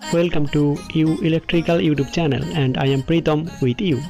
Welcome to You Electrical YouTube channel and I am Pritam with you.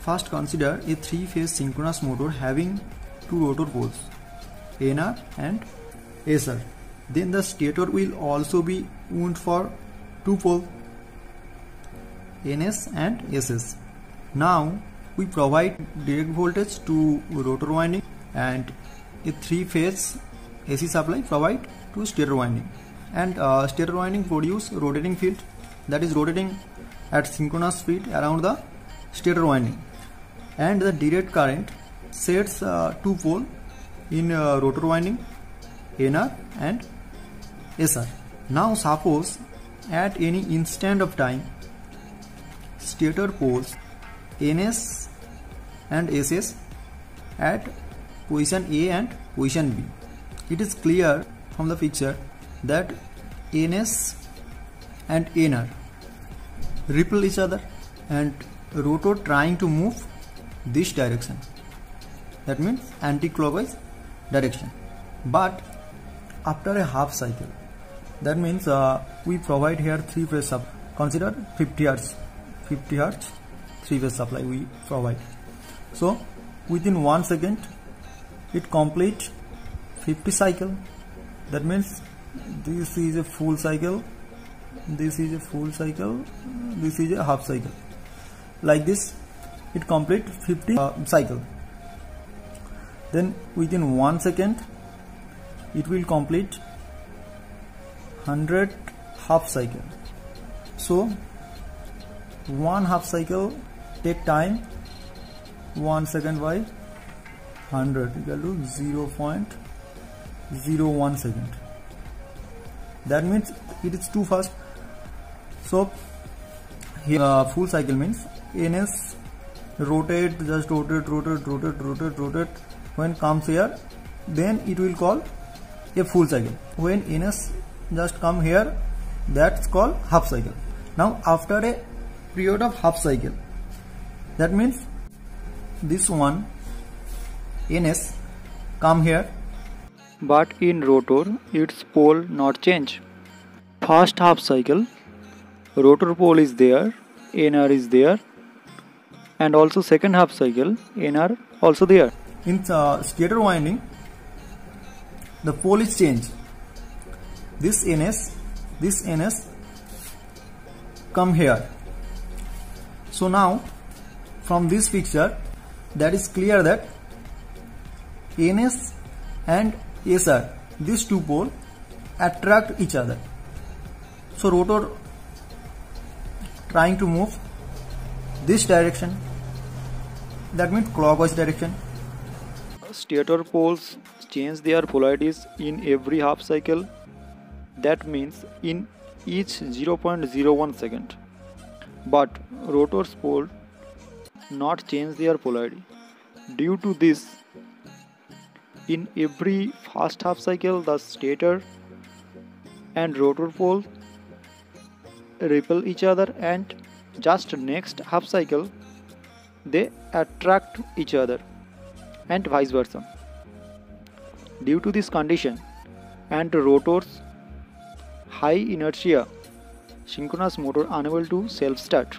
First consider a three-phase synchronous motor having two rotor poles, NR and SR. Then the stator will also be wound for two poles, NS and SS. Now we provide direct voltage to rotor winding and a three-phase AC supply provide to stator winding and uh, stator winding produce rotating field that is rotating at synchronous speed around the stator winding and the direct current sets uh, two pole in uh, rotor winding NR and SR. Now suppose at any instant of time stator poles NS and SS at position A and position B. It is clear from the picture that NS and NR repel each other and rotor trying to move this direction that means anti-clockwise direction. But after a half cycle that means uh, we provide here three phase sub consider 50 hertz 50 hertz three phase supply we provide. So within one second it complete 50 cycle. That means this is a full cycle this is a full cycle this is a half cycle. Like this it complete 50 uh, cycle. Then within one second it will complete 100 half cycle. So one half cycle take time one second by 100 equal to 0 0.01 second. That means it is too fast. So here uh, full cycle means ns rotate just rotate rotate rotate rotate rotate. When comes here then it will call a full cycle. When ns just come here that's called half cycle. Now after a period of half cycle that means this one ns come here. But in rotor its pole not change. First half cycle rotor pole is there nr is there and also second half cycle NR also there. In uh, stator winding, the pole is changed. This NS, this NS come here. So now from this picture that is clear that NS and SR these two pole attract each other. So rotor trying to move this direction that means clockwise direction. Stator poles change their polarities in every half cycle. That means in each 0.01 second. But rotor's pole not change their polarity. Due to this in every first half cycle the stator and rotor pole repel each other and just next half cycle they attract each other and vice versa. Due to this condition and rotor's high inertia, synchronous motor unable to self-start.